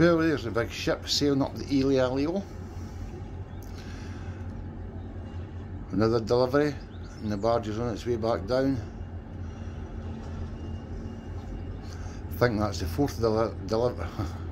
Well, there's a big ship sailing up the Ely Alio. Another delivery, and the barge is on its way back down. I think that's the fourth deli.